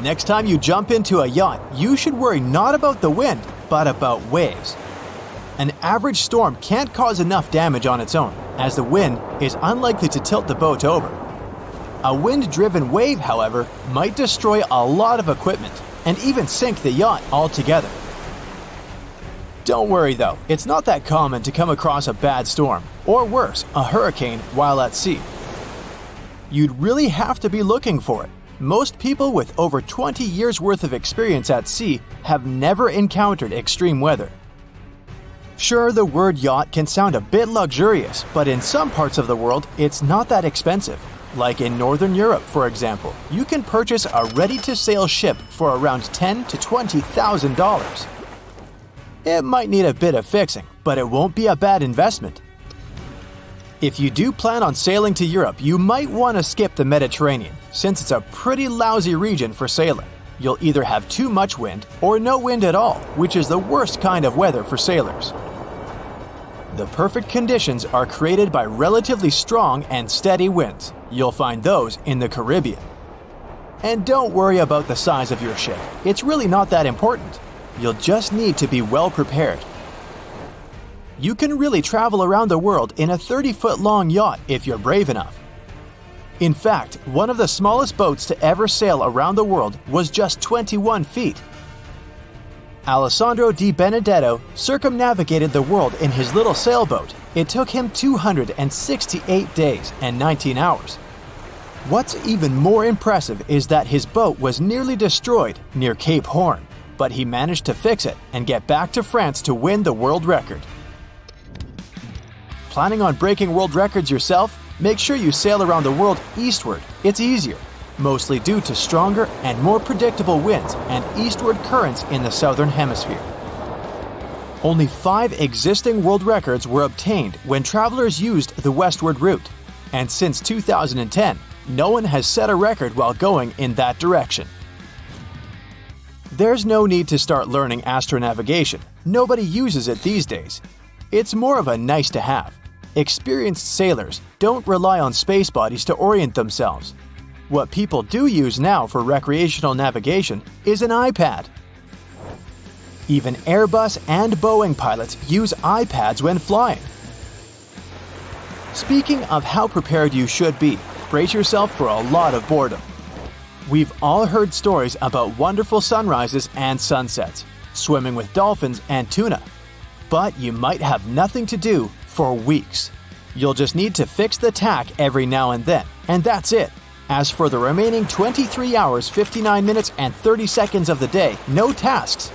Next time you jump into a yacht, you should worry not about the wind, but about waves. An average storm can't cause enough damage on its own, as the wind is unlikely to tilt the boat over. A wind driven wave, however, might destroy a lot of equipment and even sink the yacht altogether. Don't worry though, it's not that common to come across a bad storm, or worse, a hurricane, while at sea. You'd really have to be looking for it. Most people with over 20 years worth of experience at sea have never encountered extreme weather. Sure, the word yacht can sound a bit luxurious, but in some parts of the world, it's not that expensive. Like in Northern Europe, for example, you can purchase a ready-to-sail ship for around ten to twenty thousand dollars. It might need a bit of fixing, but it won't be a bad investment. If you do plan on sailing to Europe, you might want to skip the Mediterranean, since it's a pretty lousy region for sailing. You'll either have too much wind or no wind at all, which is the worst kind of weather for sailors. The perfect conditions are created by relatively strong and steady winds. You'll find those in the Caribbean. And don't worry about the size of your ship, it's really not that important. You'll just need to be well prepared. You can really travel around the world in a 30 foot long yacht if you're brave enough. In fact, one of the smallest boats to ever sail around the world was just 21 feet. Alessandro Di Benedetto circumnavigated the world in his little sailboat. It took him 268 days and 19 hours. What's even more impressive is that his boat was nearly destroyed near Cape Horn, but he managed to fix it and get back to France to win the world record. Planning on breaking world records yourself? Make sure you sail around the world eastward. It's easier mostly due to stronger and more predictable winds and eastward currents in the southern hemisphere. Only five existing world records were obtained when travelers used the westward route, and since 2010, no one has set a record while going in that direction. There's no need to start learning astronavigation, nobody uses it these days. It's more of a nice to have. Experienced sailors don't rely on space bodies to orient themselves, what people do use now for recreational navigation is an iPad. Even Airbus and Boeing pilots use iPads when flying. Speaking of how prepared you should be, brace yourself for a lot of boredom. We've all heard stories about wonderful sunrises and sunsets, swimming with dolphins and tuna. But you might have nothing to do for weeks. You'll just need to fix the tack every now and then, and that's it. As for the remaining 23 hours, 59 minutes, and 30 seconds of the day, no tasks.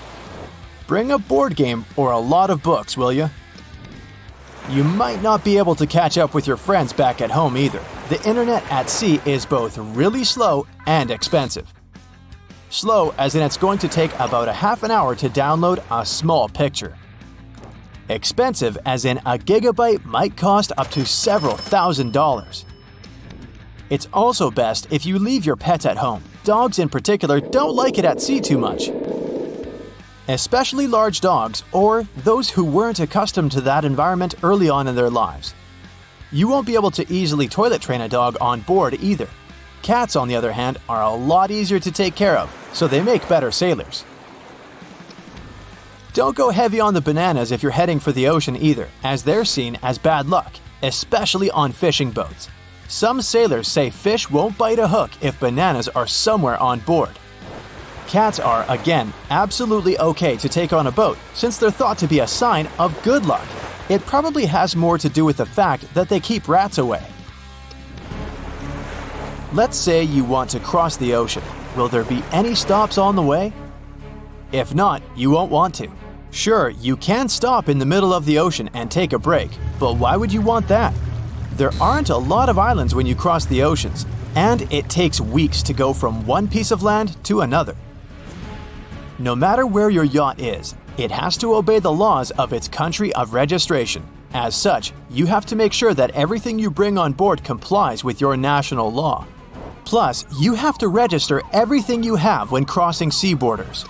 Bring a board game or a lot of books, will you? You might not be able to catch up with your friends back at home either. The internet at sea is both really slow and expensive. Slow as in it's going to take about a half an hour to download a small picture. Expensive as in a gigabyte might cost up to several thousand dollars. It's also best if you leave your pets at home. Dogs in particular don't like it at sea too much. Especially large dogs or those who weren't accustomed to that environment early on in their lives. You won't be able to easily toilet train a dog on board either. Cats, on the other hand, are a lot easier to take care of, so they make better sailors. Don't go heavy on the bananas if you're heading for the ocean either, as they're seen as bad luck, especially on fishing boats. Some sailors say fish won't bite a hook if bananas are somewhere on board. Cats are, again, absolutely okay to take on a boat since they're thought to be a sign of good luck. It probably has more to do with the fact that they keep rats away. Let's say you want to cross the ocean. Will there be any stops on the way? If not, you won't want to. Sure, you can stop in the middle of the ocean and take a break, but why would you want that? There aren't a lot of islands when you cross the oceans, and it takes weeks to go from one piece of land to another. No matter where your yacht is, it has to obey the laws of its country of registration. As such, you have to make sure that everything you bring on board complies with your national law. Plus, you have to register everything you have when crossing sea borders.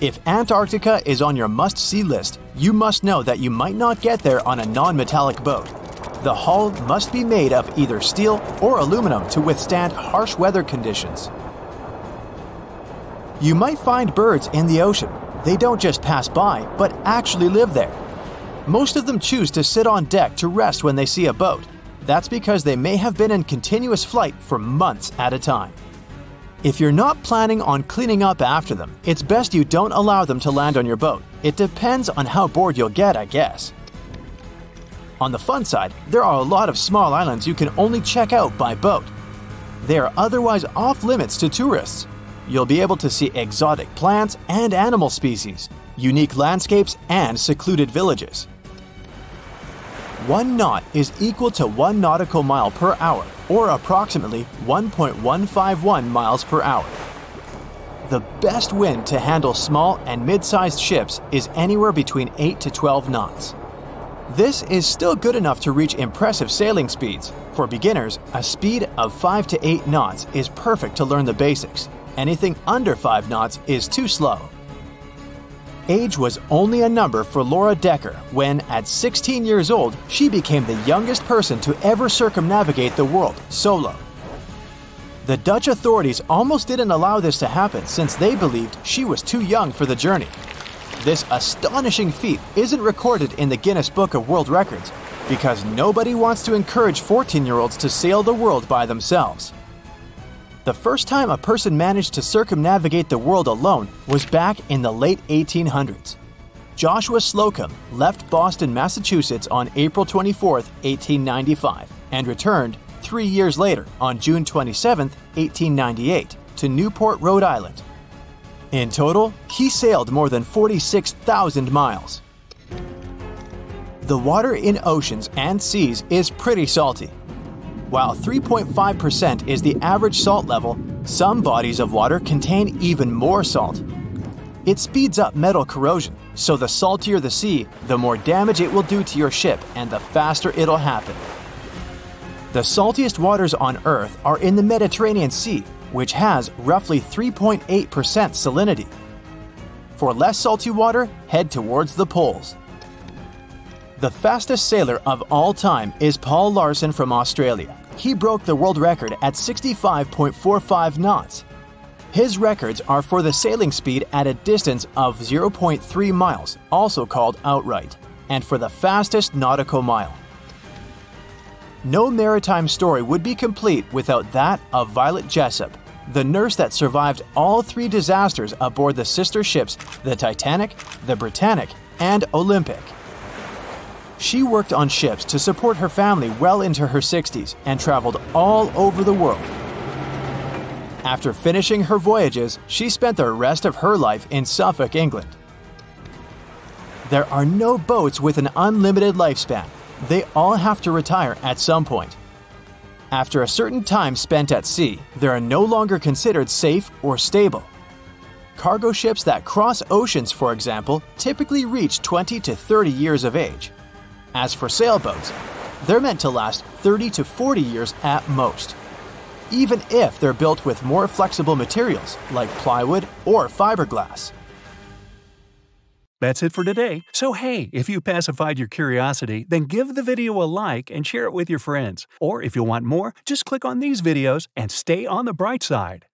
If Antarctica is on your must see list, you must know that you might not get there on a non metallic boat. The hull must be made of either steel or aluminum to withstand harsh weather conditions. You might find birds in the ocean. They don't just pass by, but actually live there. Most of them choose to sit on deck to rest when they see a boat. That's because they may have been in continuous flight for months at a time. If you're not planning on cleaning up after them, it's best you don't allow them to land on your boat. It depends on how bored you'll get, I guess. On the fun side, there are a lot of small islands you can only check out by boat. They are otherwise off limits to tourists. You'll be able to see exotic plants and animal species, unique landscapes, and secluded villages. One knot is equal to one nautical mile per hour, or approximately 1.151 miles per hour. The best wind to handle small and mid-sized ships is anywhere between 8 to 12 knots. This is still good enough to reach impressive sailing speeds. For beginners, a speed of 5 to 8 knots is perfect to learn the basics. Anything under 5 knots is too slow. Age was only a number for Laura Dekker when, at 16 years old, she became the youngest person to ever circumnavigate the world solo. The Dutch authorities almost didn't allow this to happen since they believed she was too young for the journey. This astonishing feat isn't recorded in the Guinness Book of World Records because nobody wants to encourage 14 year olds to sail the world by themselves. The first time a person managed to circumnavigate the world alone was back in the late 1800s. Joshua Slocum left Boston, Massachusetts on April 24, 1895, and returned three years later on June 27, 1898, to Newport, Rhode Island. In total, he sailed more than 46,000 miles. The water in oceans and seas is pretty salty, while 3.5% is the average salt level, some bodies of water contain even more salt. It speeds up metal corrosion, so the saltier the sea, the more damage it will do to your ship and the faster it'll happen. The saltiest waters on Earth are in the Mediterranean Sea, which has roughly 3.8% salinity. For less salty water, head towards the poles. The fastest sailor of all time is Paul Larsen from Australia. He broke the world record at 65.45 knots. His records are for the sailing speed at a distance of 0.3 miles, also called outright, and for the fastest nautical mile. No maritime story would be complete without that of Violet Jessop, the nurse that survived all three disasters aboard the sister ships the Titanic, the Britannic, and Olympic. She worked on ships to support her family well into her 60s and traveled all over the world. After finishing her voyages, she spent the rest of her life in Suffolk, England. There are no boats with an unlimited lifespan. They all have to retire at some point. After a certain time spent at sea, they are no longer considered safe or stable. Cargo ships that cross oceans, for example, typically reach 20 to 30 years of age. As for sailboats, they're meant to last 30 to 40 years at most, even if they're built with more flexible materials like plywood or fiberglass. That's it for today. So hey, if you pacified your curiosity, then give the video a like and share it with your friends. Or if you want more, just click on these videos and stay on the bright side.